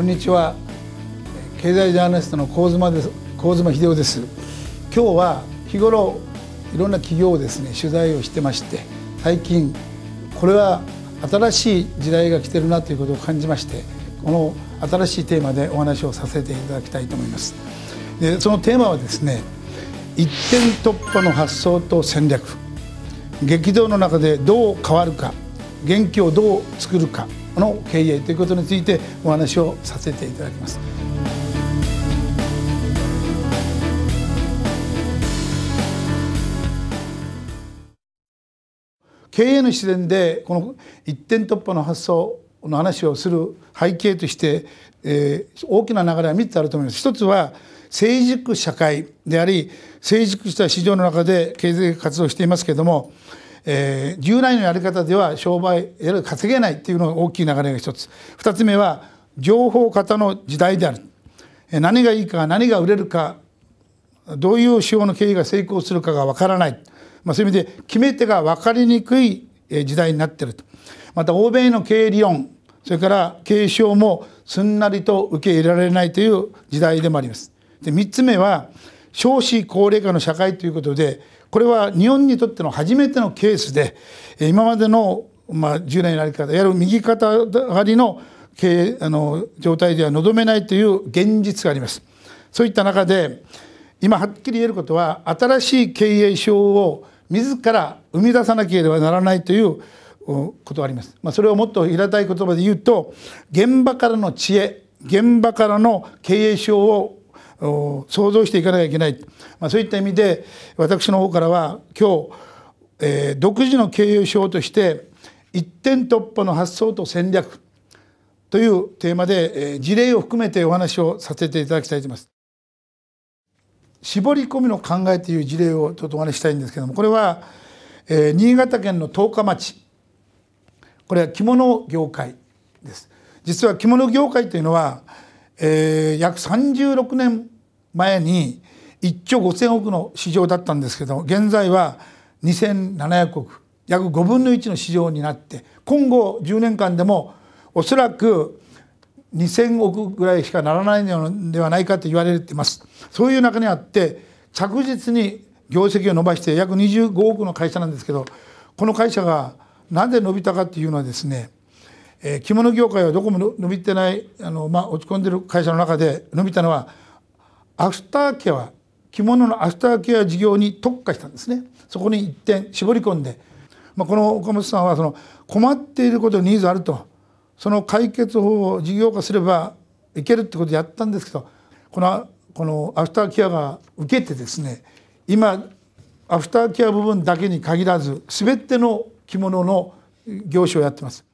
こんにちは。経済ジャーナリストの高妻です。高妻秀夫です。今日は日頃いろんな企業をですね取材をしてまして最近これは新しい時代が来てるなということを感じましてこの新しいテーマでお話をさせていただきたいと思います。でそのテーマはですね一点突破の発想と戦略。激動の中でどう変わるか。元気をどう作るかの経営ということについてお話をさせていただきます。経営の視点でこの一点突破の発想の話をする背景として、えー、大きな流れは3つあると思います。一つは成熟社会であり成熟した市場の中で経済活動していますけれどもえー、従来のやり方では商売やる稼げないっていうのが大きい流れが一つ。二つ目は情報型の時代である。何がいいか何が売れるかどういう手法の経営が成功するかがわからない、まあ、そういう意味で決め手が分かりにくい時代になっていると。また欧米の経営理論それから経営手法もすんなりと受け入れられないという時代でもあります。で3つ目は少子高齢化の社会ということでこれは日本にとっての初めてのケースで今までのまあ従来のやり方やる右肩上がりの経あの状態では望めないという現実があります。そういった中で今はっきり言えることは新しい経営手法を自ら生み出さなければならないということがあります。まあ、それをもっと平たい言葉で言うと現場からの知恵現場からの経営手法を想像していかなきゃいけない、まあ、そういった意味で私の方からは今日、えー、独自の経営手法として一点突破の発想と戦略というテーマで、えー、事例を含めてお話をさせていただきたいと思います。絞り込みの考えという事例をちょっとお話ししたいんですけどもこれは、えー、新潟県の十日町。これは着物業界です。実は着物業界というのは、えー、約36年前に1兆5千億の市場だったんですけど現在は2,700億約5分の1の市場になって今後10年間でもおそらく2,000億ぐらいしかならないのではないかと言われています。そういう中にあって着実に業績を伸ばして約25億の会社なんですけどこの会社がなぜ伸びたかっていうのはですね着物業界はどこも伸びてないあの、まあ、落ち込んでる会社の中で伸びたのはアフターケア着物のアフターケア事業に特化したんですねそこに一点絞り込んで、まあ、この岡本さんはその困っていることにニーズあるとその解決法を事業化すればいけるってことをやったんですけどこのこのアフターケアが受けてですね今アフターケア部分だけに限らず全ての着物の業種をやってます。